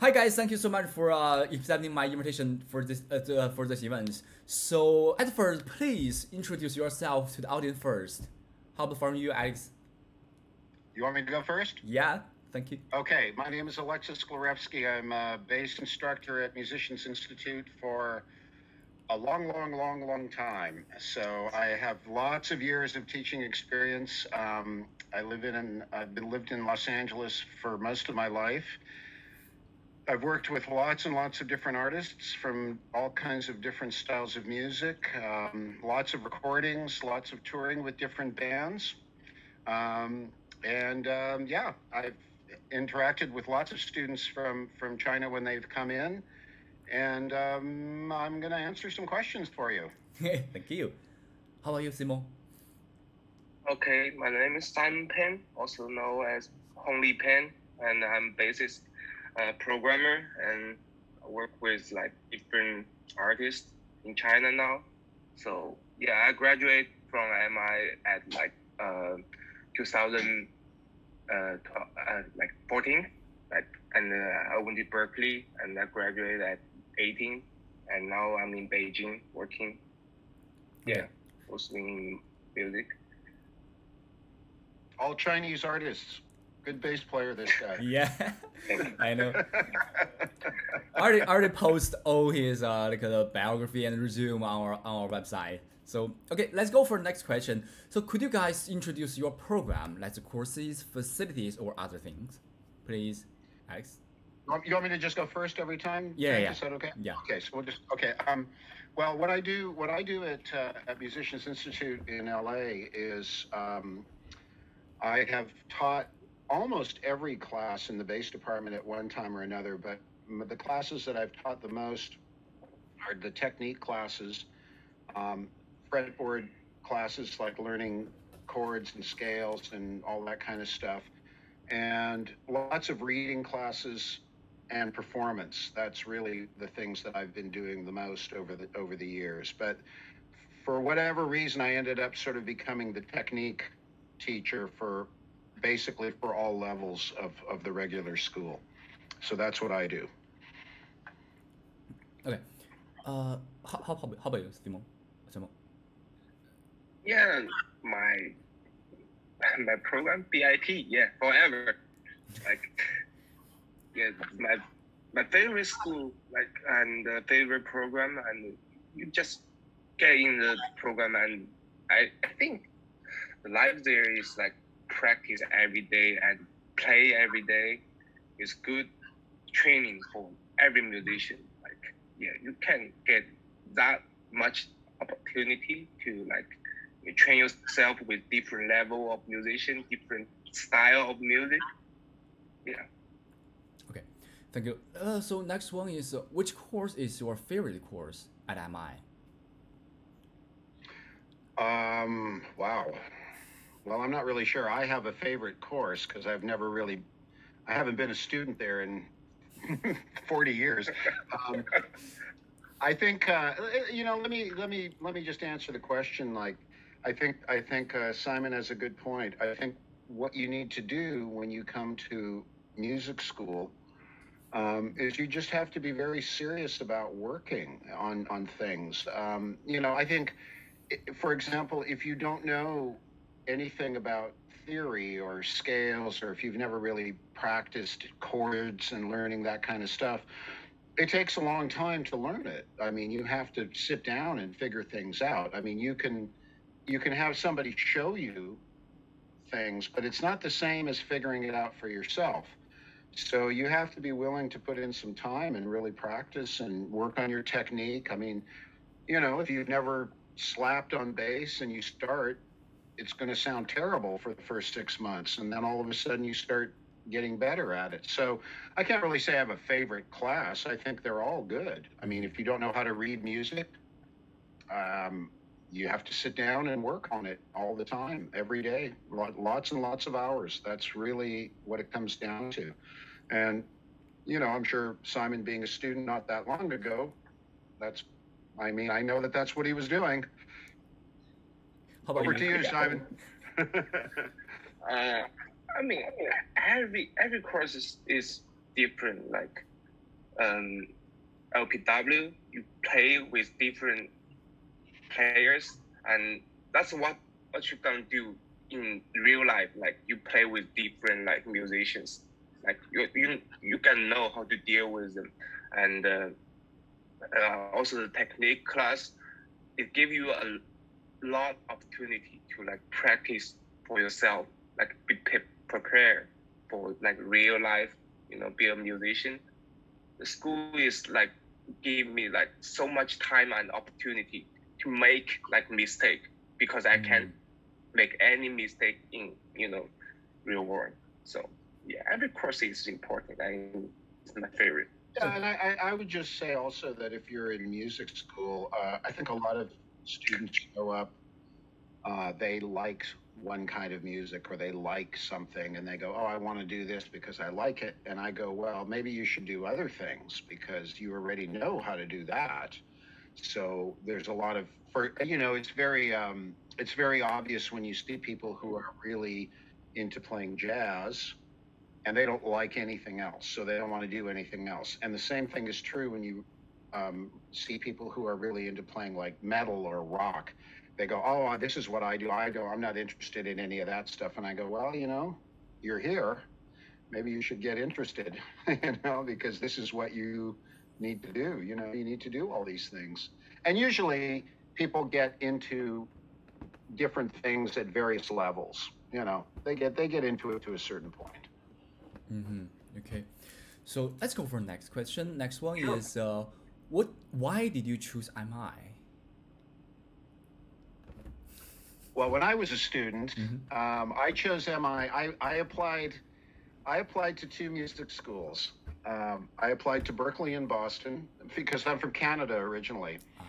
Hi guys, thank you so much for uh, accepting my invitation for this uh, uh, for this event. So at first, please introduce yourself to the audience first. How about from you, Alex? You want me to go first? Yeah, thank you. Okay, my name is Alexis Sklarevski. I'm a bass instructor at Musicians Institute for a long, long, long, long time. So I have lots of years of teaching experience. Um, I live in, I've been lived in Los Angeles for most of my life. I've worked with lots and lots of different artists from all kinds of different styles of music, um, lots of recordings, lots of touring with different bands. Um, and um, yeah, I've interacted with lots of students from, from China when they've come in. And um, I'm going to answer some questions for you. thank you. How are you, Simon? Okay, my name is Simon Peng, also known as Hongli Peng, and I'm bassist uh, programmer and I work with like different artists in China now. So yeah, I graduated from MI at like uh, 2000 uh, uh, like 14, like and uh, I went to Berklee and I graduated at 18, and now I'm in Beijing working. Yeah, mostly in music. All Chinese artists. Good bass player, this guy. Yeah, I know. I already, I already post all his uh, like the biography and resume on our on our website. So okay, let's go for the next question. So could you guys introduce your program, like the courses, facilities, or other things, please, Alex? You want me to just go first every time? Yeah, Frank? yeah. Is that okay? Yeah. Okay, so we'll just okay. Um, well, what I do, what I do at uh, at Musicians Institute in LA is um, I have taught almost every class in the bass department at one time or another, but the classes that I've taught the most are the technique classes, um, fretboard classes like learning chords and scales and all that kind of stuff, and lots of reading classes and performance. That's really the things that I've been doing the most over the over the years. But for whatever reason, I ended up sort of becoming the technique teacher for basically for all levels of, of the regular school. So that's what I do. Okay. Uh, how, how, how about you, Simon? Simon? Yeah, my my program BIT, yeah, forever. Like yeah, my my favorite school, like and the favorite program, and you just get in the program, and I, I think the life there is like practice every day and play every day. It's good training for every musician. Like yeah, you can get that much opportunity to like you train yourself with different level of musician, different style of music. Yeah. Okay, thank you. Uh, so next one is uh, which course is your favorite course at MI? Um, wow. Well, I'm not really sure. I have a favorite course because I've never really, I haven't been a student there in 40 years. Um, I think, uh, you know, let me let me let me just answer the question. Like, I think I think uh, Simon has a good point. I think what you need to do when you come to music school um, is you just have to be very serious about working on on things. Um, you know, I think, for example, if you don't know anything about theory or scales, or if you've never really practiced chords and learning that kind of stuff, it takes a long time to learn it. I mean, you have to sit down and figure things out. I mean, you can you can have somebody show you things, but it's not the same as figuring it out for yourself. So you have to be willing to put in some time and really practice and work on your technique. I mean, you know, if you've never slapped on bass and you start, it's going to sound terrible for the first six months. And then all of a sudden you start getting better at it. So I can't really say I have a favorite class. I think they're all good. I mean, if you don't know how to read music, um, you have to sit down and work on it all the time, every day, lots and lots of hours. That's really what it comes down to. And, you know, I'm sure Simon being a student not that long ago, that's, I mean, I know that that's what he was doing. How about Over you? to you, Simon. Uh, I mean, every every course is, is different. Like um, LPW, you play with different players, and that's what what you can do in real life. Like you play with different like musicians, like you you you can know how to deal with them, and uh, uh, also the technique class, it give you a lot opportunity to like practice for yourself, like be prepared for like real life, you know, be a musician. The school is like give me like so much time and opportunity to make like mistake because I mm-hmm. can't make any mistake in you know real world. So yeah, every course is important and it's my favorite. Yeah, and I, I would just say also that if you're in music school, uh, I think a lot of students show up, uh, they like one kind of music or they like something and they go, Oh, I want to do this because I like it. And I go, Well, maybe you should do other things because you already know how to do that. So there's a lot of, for, you know, it's very, um, it's very obvious when you see people who are really into playing jazz and they don't like anything else. So they don't want to do anything else. And the same thing is true when you um, see people who are really into playing like metal or rock they go, oh, this is what I do. I go, I'm not interested in any of that stuff. And I go, well, you know, you're here. Maybe you should get interested, you know, because this is what you need to do. You know, you need to do all these things. And usually people get into different things at various levels. You know, they get they get into it to a certain point. Mm-hmm. Okay, so let's go for the next question. Next one sure. is, uh, what? Why did you choose MI? Well, when I was a student, mm-hmm. um, I chose MI. I, I applied. I applied to two music schools. Um, I applied to Berklee and Boston because I'm from Canada originally. Uh-huh.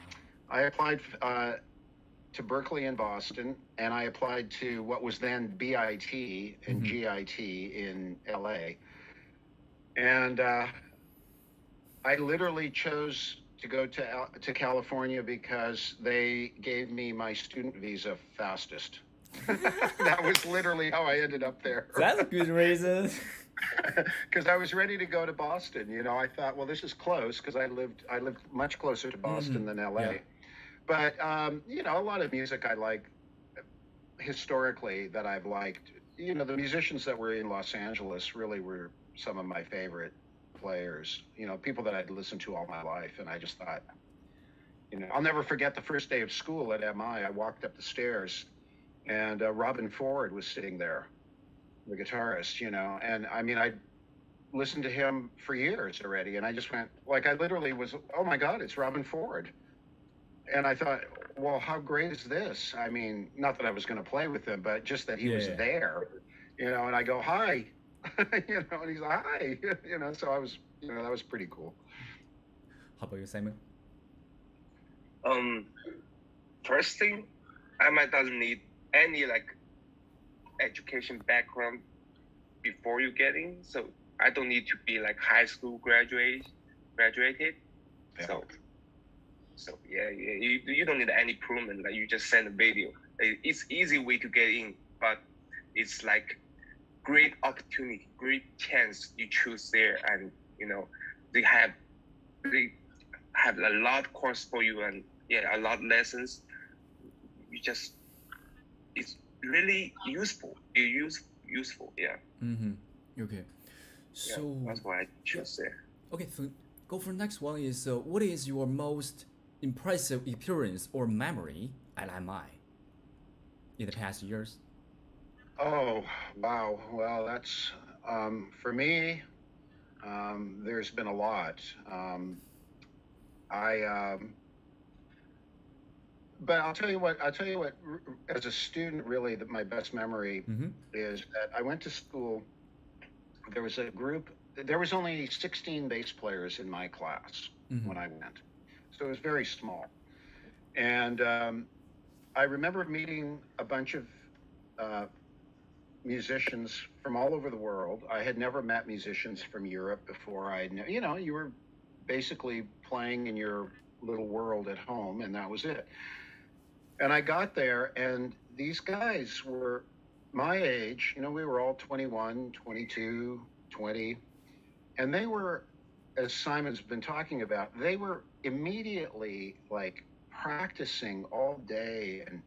I applied uh, to Berklee and Boston, and I applied to what was then BIT and mm-hmm. GIT in LA. And uh, I literally chose to go to to California because they gave me my student visa fastest. that was literally how I ended up there. That's a good reason. Because I was ready to go to Boston. You know, I thought, well, this is close because I lived I lived much closer to Boston mm-hmm. than LA. Yeah. But um, you know, a lot of music I like historically that I've liked. You know, the musicians that were in Los Angeles really were some of my favorite players, you know, people that I'd listened to all my life. And I just thought, you know, I'll never forget the first day of school at MI. I walked up the stairs and uh, Robben Ford was sitting there, the guitarist, you know, and I mean, I listened to him for years already. And I just went, like, I literally was, oh my God, it's Robben Ford. And I thought, well, how great is this? I mean, not that I was going to play with him, but just that he yeah. was there, you know, and I go, hi, you know, and he's like, hi, you know, so I was, you know, that was pretty cool. How about you, Simon? Um, first thing, MI doesn't need any like education background before you get in, so I don't need to be like high school graduate, graduated. Yeah. So, so yeah, yeah, you, you don't need any improvement. Like you just send a video. It's easy way to get in, but it's like great opportunity, great chance you choose there, and you know they have they have a lot course for you and yeah, a lot of lessons. You just it's really useful. You use useful, yeah. Mm-hmm. Okay. So yeah, that's why I choose there. Okay, so go for the next one. Is uh, what is your most impressive experience or memory at MI in the past years? Oh, wow. Well, that's um, for me. Um, there's been a lot. Um, I, um, but I'll tell you what. I'll tell you what. As a student, really, that my best memory mm-hmm. is that I went to school. There was a group. There was only 16 bass players in my class mm-hmm. when I went, so it was very small. And um, I remember meeting a bunch of uh, musicians from all over the world. I had never met musicians from Europe before. I, you know, you were basically playing in your little world at home, and that was it. And I got there, and these guys were my age. You know, we were all 21, 22, 20, and they were as Simon's been talking about, they were immediately like practicing all day and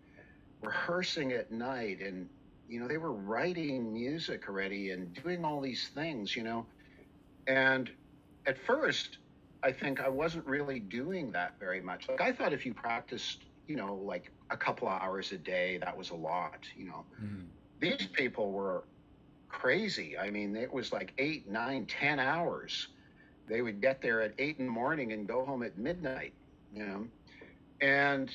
rehearsing at night and you know they were writing music already and doing all these things you know? And at first i think i wasn't really doing that very much. Like i thought if you practiced you know like a couple of hours a day that was a lot you know? Mhm. these people were crazy. I mean it was like eight nine ten hours. They would get there at eight in the morning and go home at midnight you know? And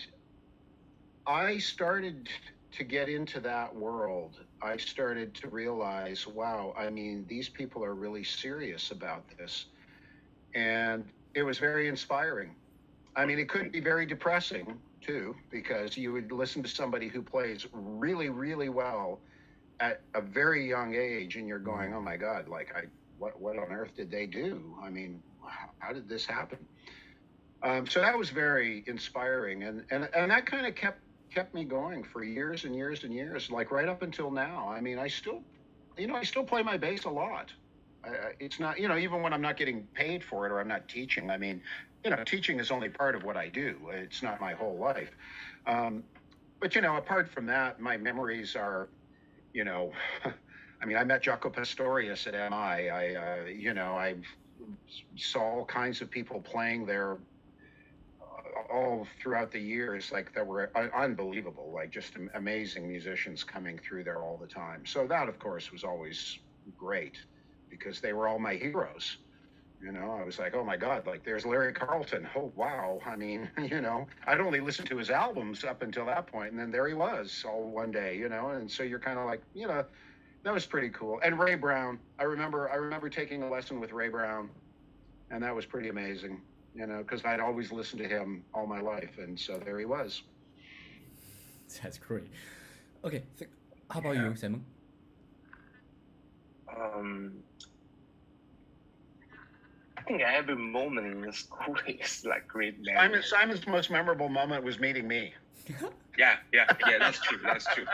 i started to get into that world i started to realize wow i mean these people are really serious about this. And it was very inspiring. I mean it could be very depressing too because you would listen to somebody who plays really really well at a very young age and you're going oh my god like i what what on earth did they do? I mean how, did this happen? Um, so that was very inspiring. And and, and that kind of kept kept me going for years and years and years like right up until now. I mean i still you know i still play my bass a lot. I, it's not you know even when i'm not getting paid for it or i'm not teaching i mean you know teaching is only part of what i do. It's not my whole life. Um, but you know apart from that my memories are you know i mean i met jaco pastorius at mi i. Uh, you know i saw all kinds of people playing there all throughout the years like that were unbelievable like just amazing musicians coming through there all the time. So that of course was always great because they were all my heroes. You know i was like oh my god like there's larry carlton. Oh wow. I mean you know i'd only listened to his albums up until that point and then there he was all one day you know and so you're kind of like you know that was pretty cool. And ray brown i remember i remember taking a lesson with ray brown and that was pretty amazing you know because i'd always listened to him all my life and so there he was That's great. Okay, th- how about you, Simon? Um, I think every moment in the school is like great Simon, simon's most memorable moment was meeting me Yeah, yeah, yeah. That's true. That's true.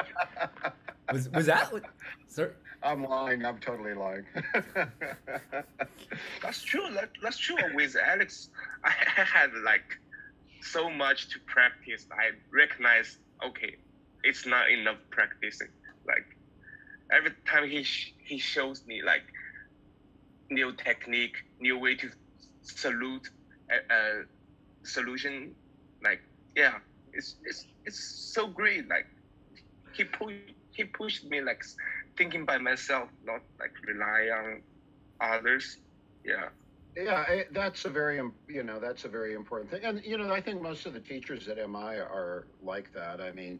Was was that? What, sir? I'm lying i'm totally lying That's true. That, that's true. With Alex, I had like so much to practice. I recognize, okay, it's not enough practicing. Like every time he sh- he shows me like new technique, new way to salute a, a solution. Like yeah, it's it's it's so great. Like he push he pushed me like thinking by myself, not like rely on others. Yeah. Yeah, that's a very you know that's a very important thing, and you know I think most of the teachers at MI are like that. I mean,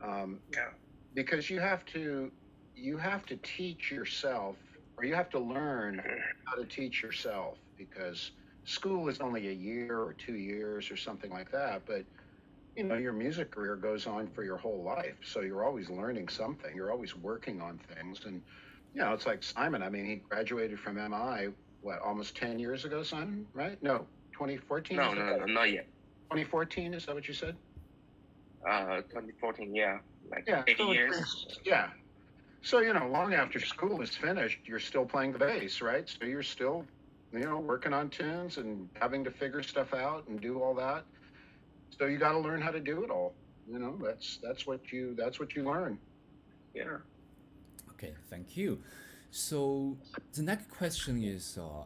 um, Yeah. because you have to you have to teach yourself, or you have to learn how to teach yourself because school is only a year or two years or something like that. But you know your music career goes on for your whole life, so you're always learning something. You're always working on things, and you know it's like Simon. I mean, he graduated from MI what almost 10 years ago simon right no 2014 No, no, no, not yet. 2014 is that what you said Uh, 2014, yeah, like yeah eight so years. yeah so you know long after school is finished you're still playing the bass right so you're still you know working on tunes and having to figure stuff out and do all that so you got to learn how to do it all you know that's that's what you that's what you learn Yeah. Okay, thank you. So the next question is, uh,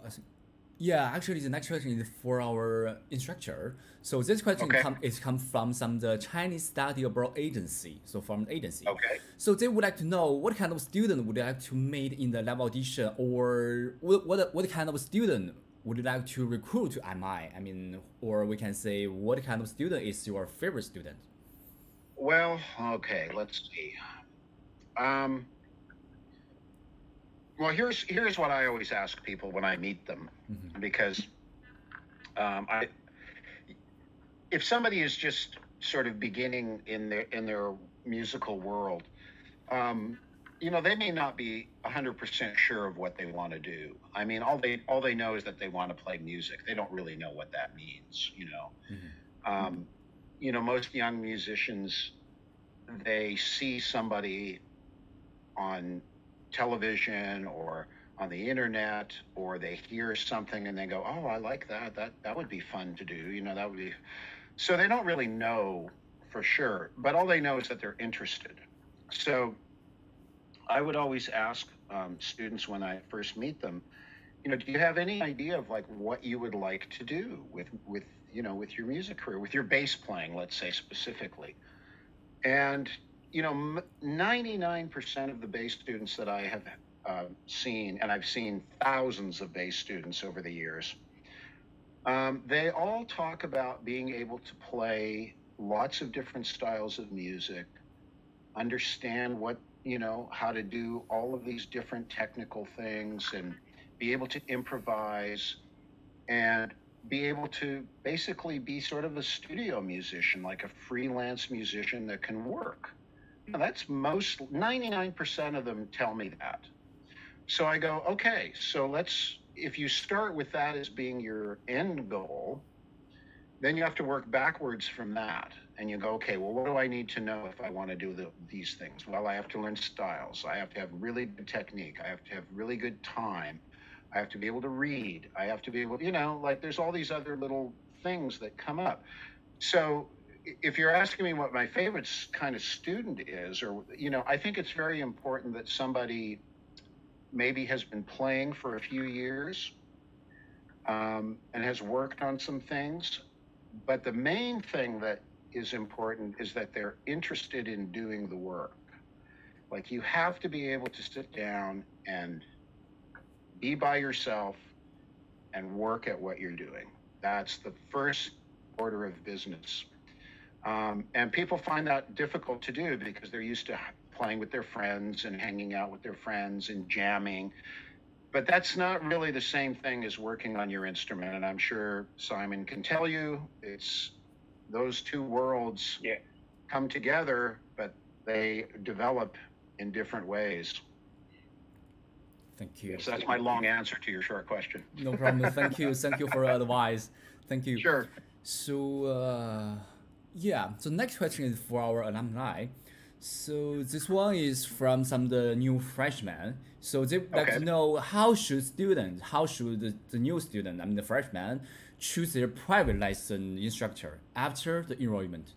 yeah, actually the next question is for our instructor. So this question Okay. come is come from some the Chinese study abroad agency. So from the agency. okay So they would like to know what kind of student would you like to meet in the level audition, or what what, what kind of student would you like to recruit to MI? I mean, or we can say what kind of student is your favorite student? Well, okay, let's see. Um, well, here's here's what I always ask people when I meet them, Mhm. because um, I, if somebody is just sort of beginning in their in their musical world, um, you know, they may not be hundred percent sure of what they want to do. I mean, all they all they know is that they want to play music. They don't really know what that means, you know Mhm. um, you know, most young musicians, they see somebody on television or on the internet or they hear something and they go, "Oh, I like that. That that would be fun to do." You know, that would be. So they don't really know for sure, but all they know is that they're interested. So I would always ask um, students when I first meet them, you know, do you have any idea of like what you would like to do with with you know with your music career, with your bass playing, let's say specifically, and you know, 99% of the bass students that I have uh, seen, and I've seen thousands of bass students over the years, um, they all talk about being able to play lots of different styles of music, understand what, you know, how to do all of these different technical things and be able to improvise and be able to basically be sort of a studio musician, like a freelance musician that can work. Now, that's most 99% of them tell me that. So I go, okay, so let's, if you start with that as being your end goal, then you have to work backwards from that. And you go, okay, well, what do I need to know if I want to do the, these things? Well, I have to learn styles. I have to have really good technique. I have to have really good time. I have to be able to read. I have to be able, you know, like there's all these other little things that come up. So if you're asking me what my favorite kind of student is, or, you know, I think it's very important that somebody maybe has been playing for a few years um, and has worked on some things. But the main thing that is important is that they're interested in doing the work. Like you have to be able to sit down and be by yourself and work at what you're doing. That's the first order of business. Um, and people find that difficult to do because they're used to playing with their friends and hanging out with their friends and jamming. But that's not really the same thing as working on your instrument. And I'm sure Simon can tell you it's those two worlds yeah. come together, but they develop in different ways. Thank you. So that's my long answer to your short question. No problem. Thank you. Thank you for your advice. Thank you. Sure. So, uh, yeah. So next question is for our alumni. So this one is from some of the new freshmen. So they would like to know how should students, how should the, the new student, I mean the freshman, choose their private lesson instructor after the enrollment?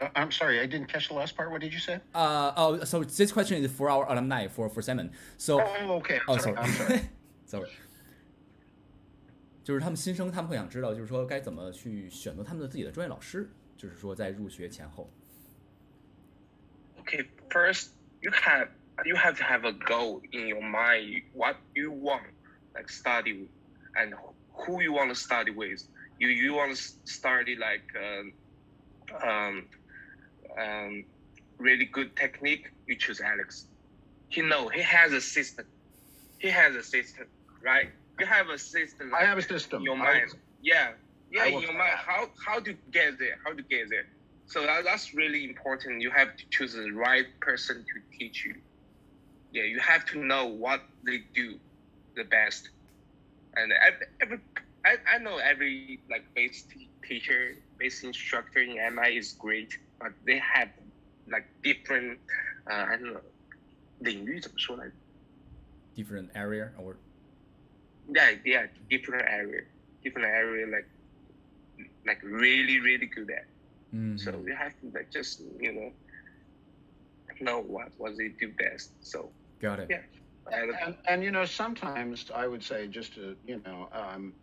Uh, I'm sorry, I didn't catch the last part. What did you say? Uh, oh, so this question is for our alumni, for, for Simon. So, Oh, okay. I'm oh, sorry. sorry. I'm sorry. sorry. 就是他们新生，他们会想知道，就是说该怎么去选择他们的自己的专业老师，就是说在入学前后。 Okay, first you have you have to have a goal in your mind what you want like study and who you want to study with. You you want to study like um, um, um, really good technique. You choose Alex. He know he has a system. He has a system, right? You have a system. I have a system. your mind. Yeah, yeah, in your mind. How how to get there? How to get there? So that, that's really important. You have to choose the right person to teach you. Yeah, you have to know what they do the best and every, every I, I know every like bass teacher, bass instructor in MI is great, but they have like different uh, I don't know Different area or yeah yeah different area different area like like really really good at. Hmm. So you have to like just you know know what what they do best. So got it. Yeah and, and, and you know sometimes i would say just to you know um,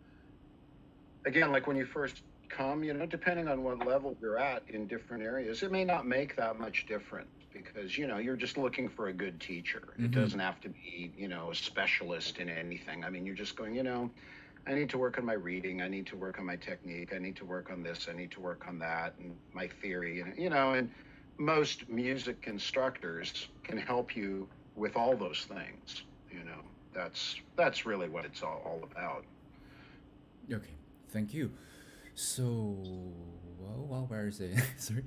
again like when you first come you know depending on what level you're at in different areas it may not make that much difference because you know you're just looking for a good teacher. Mhm. it doesn't have to be you know a specialist in anything. I mean you're just going you know i need to work on my reading. I need to work on my technique. I need to work on this. I need to work on that and my theory. And you know and most music instructors can help you with all those things you know that's that's really what it's all, all about Okay, thank you. So, well, well where is it? Sorry.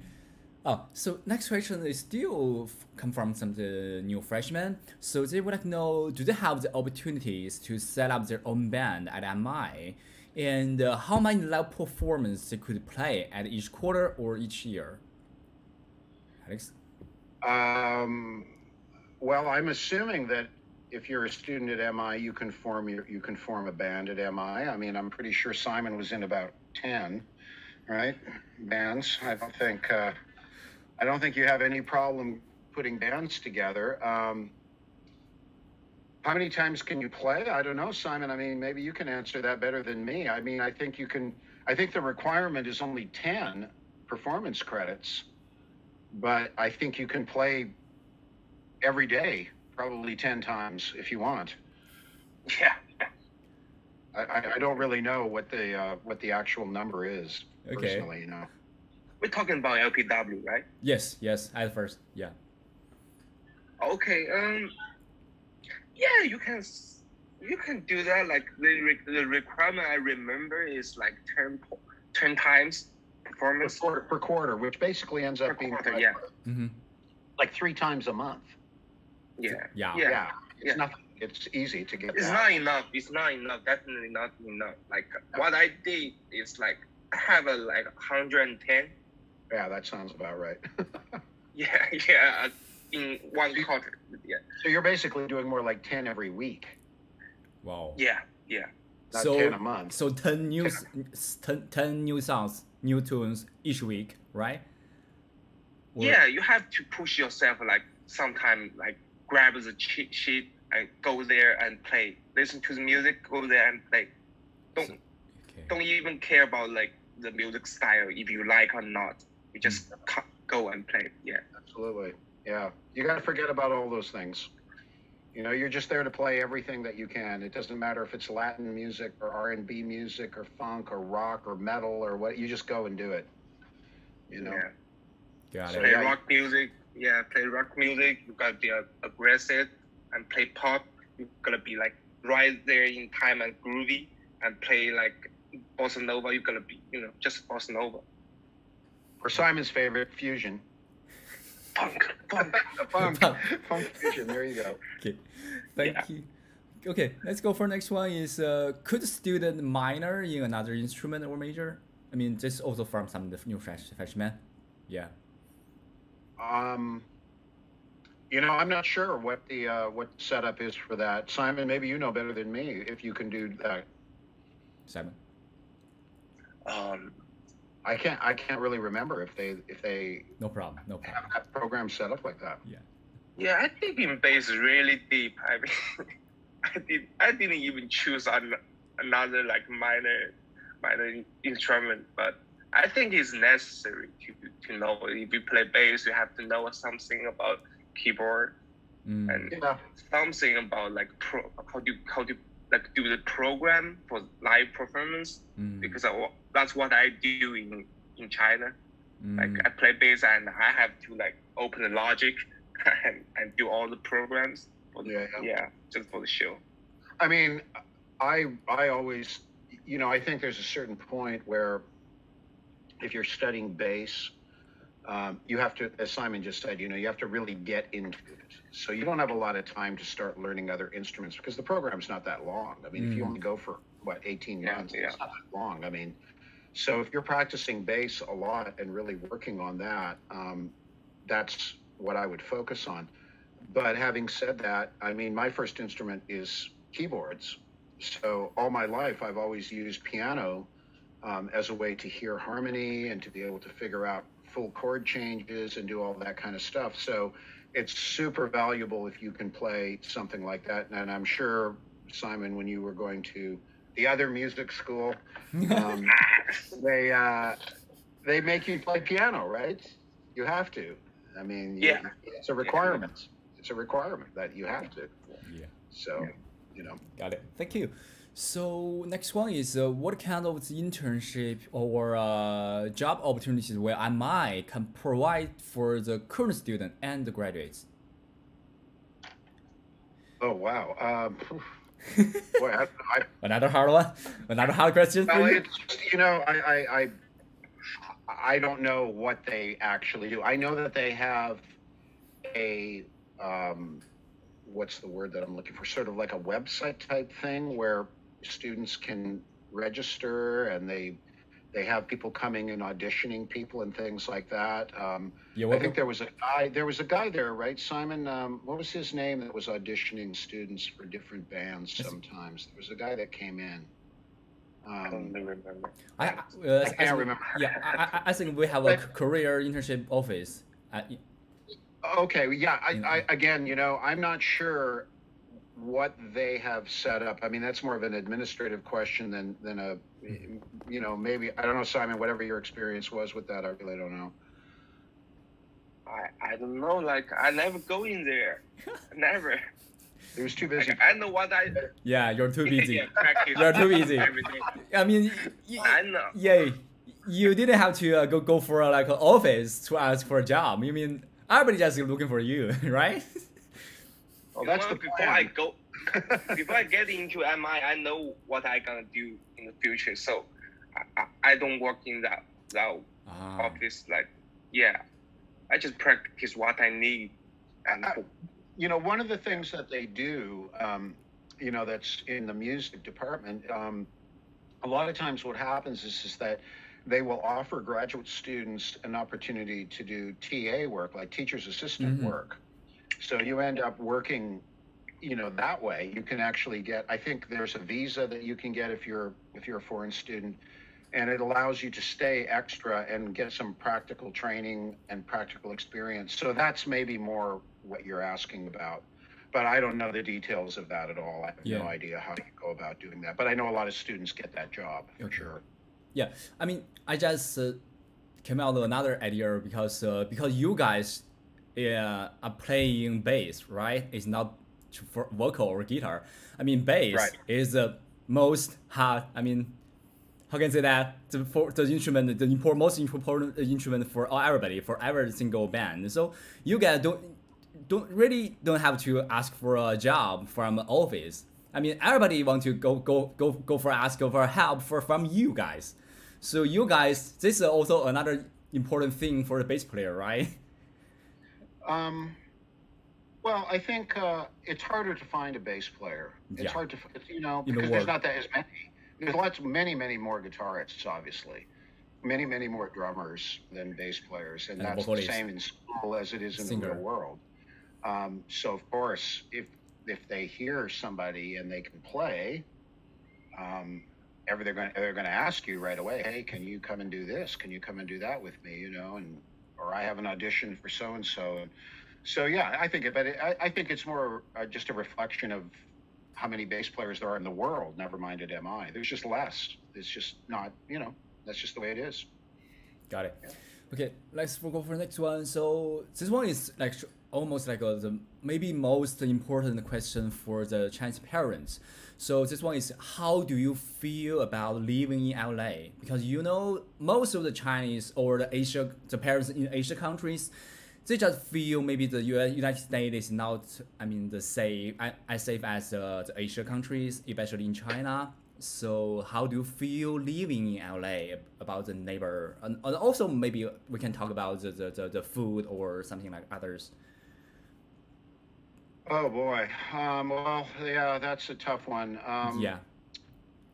Oh, so next question is still f- come from some of the new freshmen. So they would like to know, do they have the opportunities to set up their own band at MI? And uh, how many live performance they could play at each quarter or each year? Alex? um, well i'm assuming that if you're a student at MI, you can form your, you can form a band at MI. I mean, I'm pretty sure Simon was in about ten, right? Bands. I don't think uh, I don't think you have any problem putting bands together. Um, how many times can you play? I don't know, Simon. I mean, maybe you can answer that better than me. I mean, I think you can. I think the requirement is only ten performance credits, but I think you can play every day probably 10 times if you want. Yeah. I, I, I don't really know what the uh, what the actual number is Okay. personally, you know. We're talking about LPW, right? Yes, yes, at first, yeah. Okay. Um. Yeah, you can. You can do that. Like the re- the requirement I remember is like 10, po- 10 times Per performance. quarter, per quarter, which basically ends Per up being quarter, like, yeah. Mm-hmm. like three times a month. Yeah. Yeah. Yeah. Yeah, it's Yeah. nothing. It's easy to get It's that. not enough. It's not enough. Definitely not enough. Like what I did is like I have a like 110. yeah, that sounds about right. Yeah, yeah. In one quarter. Yeah. so you're basically doing more like 10 every week, Wow. Yeah. Yeah. not So 10 a month. so 10 new s- 10, 10 new songs, new tunes each week, right? Or- Yeah, you have to push yourself. Like sometime, like grab the cheat sheet and go there and play. Listen to the music, go there and play. Don't Okay. don't even care about like the music style if you like or not. You just mm. co- go and play. Yeah. Absolutely. Yeah. You got to forget about all those things. You know, you're just there to play everything that you can. It doesn't matter if it's Latin music or R&B music or funk or rock or metal or what. You just go and do it. You know. Yeah. Got So it. play yeah. rock music. Yeah, play rock music. You gotta be uh, aggressive and play pop. You gotta be like right there in time and groovy and play like bossa nova. You gotta be, you know, just bossa nova. Or Simon's favorite fusion. Funk, funk. funk. Funk. funk fusion. There you go. Okay. Thank Yeah. you. Okay, let's go for next one. Is uh, could student minor in another instrument or major? I mean, this also from some of the new fresh freshmen. Yeah. Um, you know, I'm not sure what the uh, what the setup is for that. Simon, maybe you know better than me if you can do that. Simon. Um, I can't. I can't really remember if they if they No problem. No problem. have that program set up like that. yeah, Yeah, I think in bass really deep. I mean, I did. I didn't even choose an, another like minor, minor instrument, but I think it's necessary to to know. If you play bass, you have to know something about keyboard Mm. and Yeah. something about like pro how do how do like do the program for live performance Mm. because I, that's what I do in in China. Like Mm. I play bass and I have to like open the Logic and, and do all the programs for the, Yeah, yeah, yeah. just for the show. I mean, I I always, you know, I think there's a certain point where if you're studying bass, um, you have to, as Simon just said, you know, you have to really get into it. So you don't have a lot of time to start learning other instruments because the program's not that long. I mean, if you Mm. only go for what 18 Yeah, months, yeah. it's not that long. I mean, so if you're practicing bass a lot and really working on that, um, that's what I would focus on. But having said that, I mean, my first instrument is keyboards. So all my life, I've always used piano um, as a way to hear harmony and to be able to figure out full chord changes and do all that kind of stuff. So it's super valuable if you can play something like that. And I'm sure, Simon, when you were going to the other music school, um, they uh, they make you play piano, right? You have to. I mean, you- Yeah. it's a requirement. It's a requirement that you have to. yeah. So, you know, Got it. Thank you. So next one is uh, what kind of internship or uh, job opportunities where MI can provide for the current student and the graduates? oh wow. Um, boy, I, I, Another hard one. Another hard question well, you. it's you know, I, I, I, I don't know what they actually do. I know that they have a, um, what's the word that I'm looking for? Sort of like a website type thing where students can register and they they have people coming and auditioning people and things like that. Um, You're I think there was a guy. There was a guy there, right, Simon? Um, what was his name? That was auditioning students for different bands. Yes. Sometimes there was a guy that came in. I don't Um, remember. I, uh, I can't think- remember. Yeah, I, I- I think we have a But- career internship office. At, okay, yeah. I, You I again, you know, I'm not sure what they have set up. I mean, that's more of an administrative question than than a, you know, maybe I don't know, Simon. Whatever your experience was with that, I really don't know. I, I don't know. Like I never go in there. Never. It was too busy. Like, I know what I. yeah, you're too busy. yeah, You're too busy. I mean, y- I know. yeah, you didn't have to uh, go go for uh, like an office to ask for a job. You mean everybody just looking for you, right? Well, that's know, the before plan. I go, before I get into MI, I know what I gonna do in the future. So I, I, I don't work in that that Ah, office. Like, yeah, I just practice what I need. And I- you know, one of the things that they do, um, you know, that's in the music department, um, a lot of times what happens is, is that they will offer graduate students an opportunity to do TA work, like teacher's assistant Mhm. work. So you end up working, you know, that way. You can actually get. I think there's a visa that you can get if you're if you're a foreign student, and it allows you to stay extra and get some practical training and practical experience. So that's maybe more what you're asking about. But I don't know the details of that at all. I have Yeah. no idea how you go about doing that. But I know a lot of students get that job for Okay. sure. yeah. I mean, I just uh, came out with another idea because uh, because you guys uh, are playing bass, right? It's not for vocal or guitar. I mean, bass Right. is the most hard. I mean, how can I say that? The, for, the instrument, the important, most important instrument for everybody, for every single band. So you guys don't don't really don't have to ask for a job from office. I mean, everybody want to go go go go for ask for help for from you guys. So you guys, this is also another important thing for the bass player, right? Um, well, I think uh, it's harder to find a bass player. It's Yeah. hard to, you know, because there's not that as many. There's lots, many, many more guitarists, obviously. Many, many more drummers than bass players, and, And that's the same in school as it is in Singer. the real world. Um, so, of course, if if they hear somebody and they can play, um, ever they're going they're going to ask you right away, hey, can you come and do this? Can you come and do that with me? You know, and or I have an audition for so and so, and so yeah, I think it, but it, I, I think it's more uh, just a reflection of how many bass players there are in the world. Never mind at MI. There's just less. It's just not, you know, that's just the way it is. Got it. Okay, let's go for the next one. So this one is like almost like a, the maybe most important question for the Chinese parents. So this one is how do you feel about living in LA? Because you know most of the Chinese or the Asia the parents in Asia countries, they just feel maybe the US, United States is not I mean the safe as safe as uh, the Asia countries, especially in China. So how do you feel living in LA about the neighbor? And, and also maybe we can talk about the, the, the, the food or something like others. Oh boy. Um, well, yeah, that's a tough one. Um, yeah.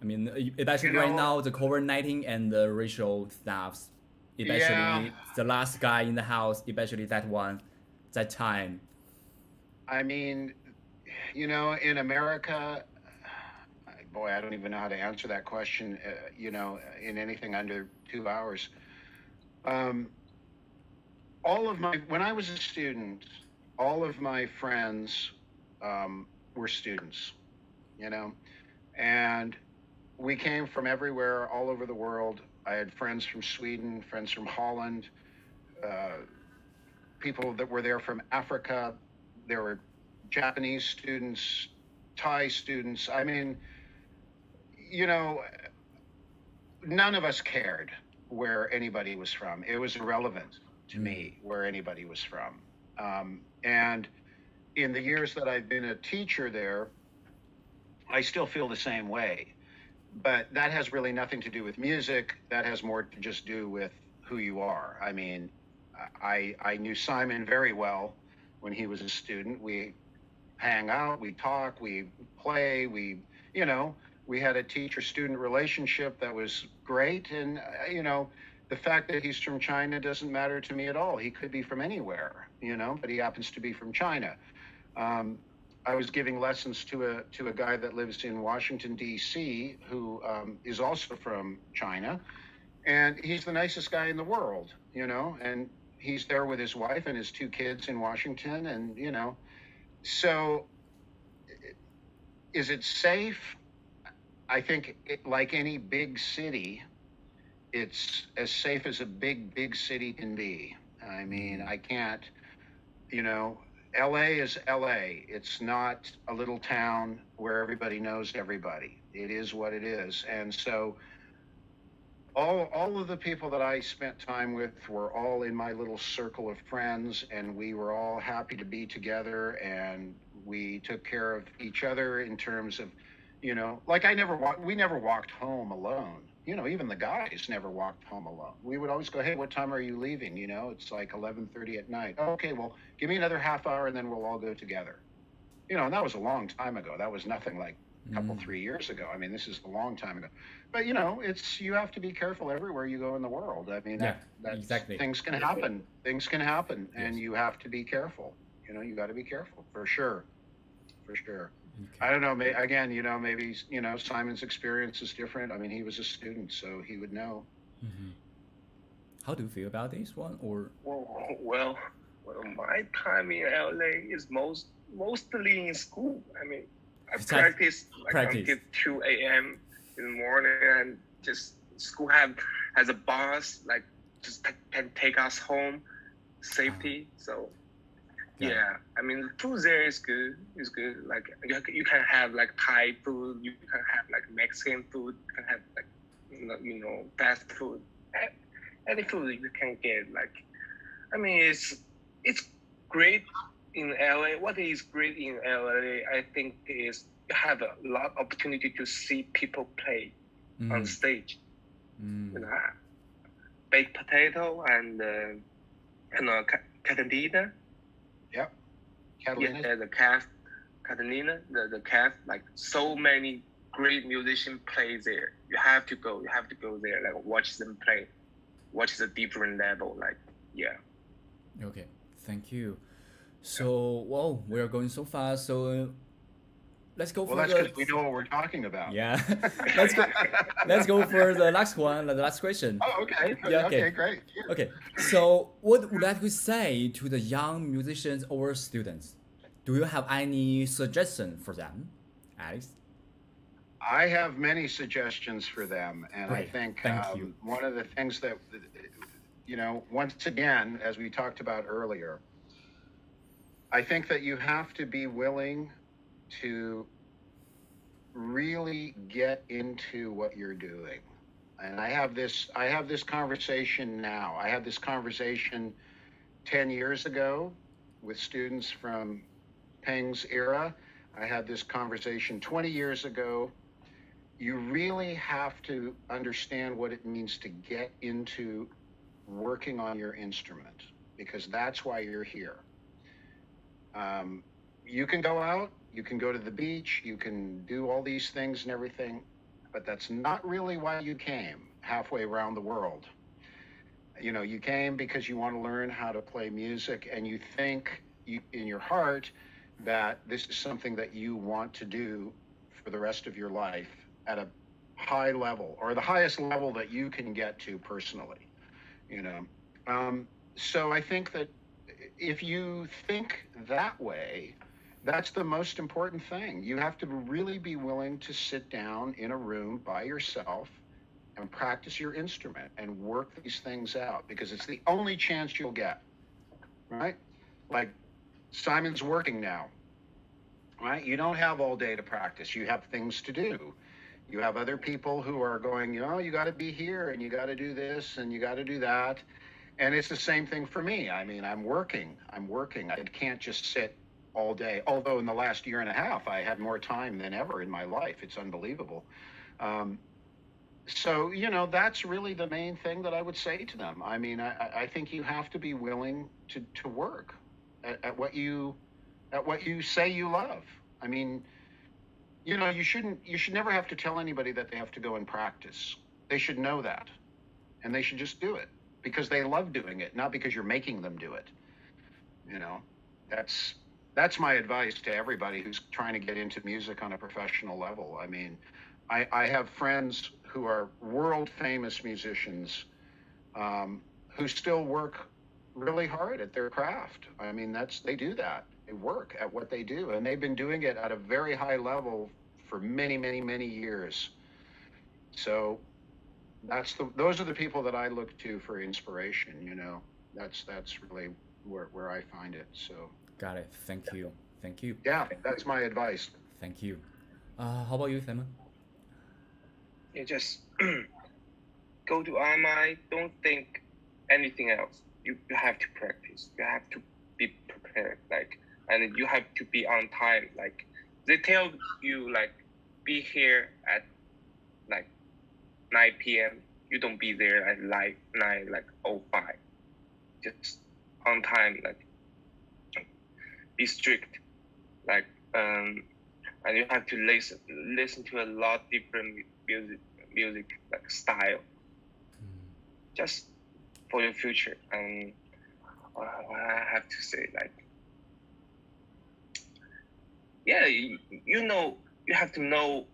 I mean, especially you right now, the COVID-19 and the racial stuffs, especially Yeah. the last guy in the house, especially that one, that time. I mean, you know, in America, boy, I don't even know how to answer that question. Uh, you know, in anything under two hours. Um, all of my when I was a student, all of my friends um, were students. You know, and we came from everywhere, all over the world. I had friends from Sweden, friends from Holland, uh, people that were there from Africa. There were Japanese students, Thai students. I mean, you know, none of us cared where anybody was from. It was irrelevant to me where anybody was from. Um, and in the years that I've been a teacher there, I still feel the same way. But that has really nothing to do with music. That has more to just do with who you are. I mean, I I knew Simon very well when he was a student. We hang out, we talk, we play, we you know. we had a teacher-student relationship that was great, and uh, you know, the fact that he's from China doesn't matter to me at all. He could be from anywhere, you know, but he happens to be from China. Um, I was giving lessons to a to a guy that lives in Washington D.C. who um, is also from China, and he's the nicest guy in the world, you know, and he's there with his wife and his two kids in Washington, and you know, so is it safe? I think, it, like any big city, it's as safe as a big big city can be. I mean, mm. I can't, you know, LA is LA. It's not a little town where everybody knows everybody. It is what it is. And so all all of the people that I spent time with were all in my little circle of friends and we were all happy to be together and we took care of each other in terms of you know, like I never walked we never walked home alone you know, even the guys never walked home alone. We would always go, "Hey, what time are you leaving?" You know, it's like 11:30 at night. Oh, okay, well, give me another half hour, and then we'll all go together. You know, and that was a long time ago. That was nothing like a couple, mm. three years ago. I mean, this is a long time ago. But you know, it's you have to be careful everywhere you go in the world. I mean, yeah, that, exactly. Things can happen. Things can happen, yes. and you have to be careful. You know, you got to be careful for sure, for sure. Okay. I don't know. May, again, you know, maybe you know Simon's experience is different. I mean, he was a student, so he would know. Mm-hmm. How do you feel about this one? Or well, well, well, my time in LA is most mostly in school. I mean, I it's practice like practice. until two a.m. in the morning, and just school have has a bus like just can take us home safety. Uh-huh. So yeah. I mean, the food there is good. It's good. Like you, you can have like Thai food. You can have like Mexican food. You can have like you know, you know fast food. Any food you can get. Like, I mean, it's it's great in LA. What is great in LA, I think, is you have a lot of opportunity to see people play mm. on stage. Mm. You know, baked potato and uh, you know, Catalina. Catalina. Yeah, the cast, Catalina, the, the cast, like so many great musicians play there. You have to go. You have to go there. Like watch them play. Watch the different level. Like yeah. Okay, thank you. So well, we are going so fast. So uh, let's go well, for that's because we know what we're talking about. Yeah, let's go. let's go for the last one, the last question. Oh, okay. Yeah, okay. okay, great. Yeah. Okay, so what would you like to say to the young musicians or students? Do you have any suggestion for them, Alex? I have many suggestions for them, and great. I think um, one of the things that you know, once again, as we talked about earlier, I think that you have to be willing to really get into what you're doing. And I have this I have this conversation now. I had this conversation 10 years ago with students from Peng's era. I had this conversation 20 years ago. You really have to understand what it means to get into working on your instrument because that's why you're here. Um, you can go out you can go to the beach, you can do all these things and everything, but that's not really why you came halfway around the world. You know, you came because you want to learn how to play music and you think you, in your heart that this is something that you want to do for the rest of your life at a high level or the highest level that you can get to personally, you know. Um, so I think that if you think that way, that's the most important thing. You have to really be willing to sit down in a room by yourself and practice your instrument and work these things out because it's the only chance you'll get. Right? Like Simon's working now. Right? You don't have all day to practice. You have things to do. You have other people who are going, you know, you got to be here and you got to do this and you got to do that. And it's the same thing for me. I mean, I'm working. I'm working. I can't just sit all day. Although in the last year and a half, I had more time than ever in my life. It's unbelievable. Um, so you know that's really the main thing that I would say to them. I mean, I, I think you have to be willing to, to work at, at what you at what you say you love. I mean, you know, you shouldn't, you should never have to tell anybody that they have to go and practice. They should know that. And they should just do it because they love doing it, not because you're making them do it. You know, that's, that's my advice to everybody who's trying to get into music on a professional level. I mean, I, I have friends who are world famous musicians um, who still work really hard at their craft. I mean, that's they do that. They work at what they do, and they've been doing it at a very high level for many, many, many years. So that's the those are the people that I look to for inspiration. You know, that's that's really where where I find it. So got it. Thank you. Thank you. Yeah, that's my advice. Thank you. Uh, how about you, Simon? You just go to RMI. Don't think anything else. You, you have to practice. You have to be prepared. Like, and you have to be on time. Like, they tell you like, be here at like 9 p.m. You don't be there at like 9 like 05. Just on time. Like, be strict. Like, um, and you have to listen listen to a lot different music music like style just for your future and uh, what i have to say like yeah you, you know you have to know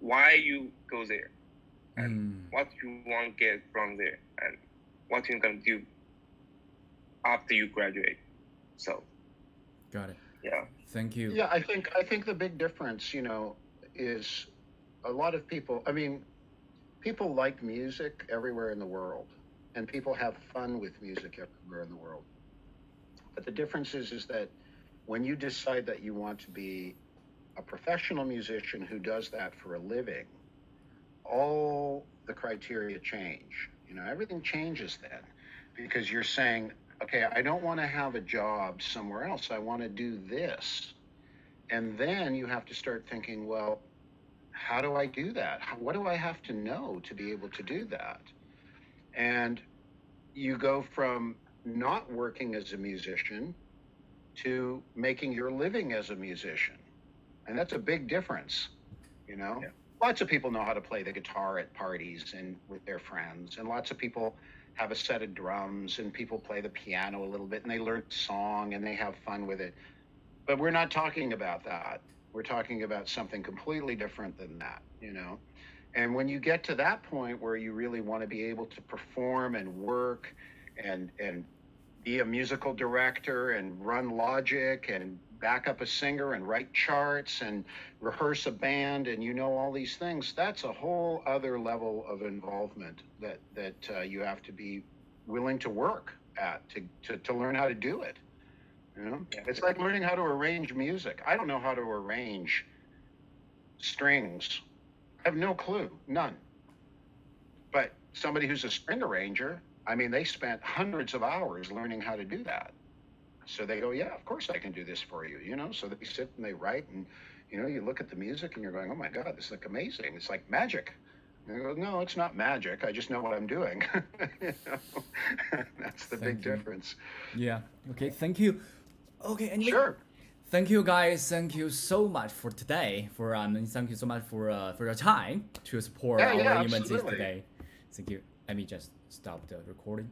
why you go there and Mm. what you want to get from there and what you're gonna do after you graduate so Got it. yeah Thank you. Yeah, I think I think the big difference, you know, is a lot of people. I mean, people like music everywhere in the world, and people have fun with music everywhere in the world. But the difference is, is that when you decide that you want to be a professional musician who does that for a living, all the criteria change. You know, everything changes then because you're saying, okay, I don't want to have a job somewhere else. I want to do this. And then you have to start thinking, well, how do I do that? How, what do I have to know to be able to do that? And you go from not working as a musician to making your living as a musician. And that's a big difference, you know? Yeah. Lots of people know how to play the guitar at parties and with their friends, and lots of people have a set of drums and people play the piano a little bit and they learn song and they have fun with it. But we're not talking about that. We're talking about something completely different than that, you know? And when you get to that point where you really want to be able to perform and work and and be a musical director and run logic and back up a singer and write charts and rehearse a band and you know all these things that's a whole other level of involvement that that uh, you have to be willing to work at to, to to learn how to do it you know? It's like learning how to arrange music. I don't know how to arrange strings. I have no clue. None. But somebody who's a string arranger i mean they spent hundreds of hours learning how to do that so they go, yeah, of course I can do this for you, you know. So they sit and they write, and you know, you look at the music and you're going, oh my god, this is like amazing. It's like magic. And they go, no, it's not magic. I just know what I'm doing. you know? That's the Thank big you. difference. Yeah. Okay. Thank you. Okay. Anyway, Sure. Thank you guys. Thank you so much for today. For um, thank you so much for uh, for your time to support Yeah, our yeah, today. Thank you. Let me just stop the recording.